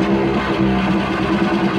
ハハハハ!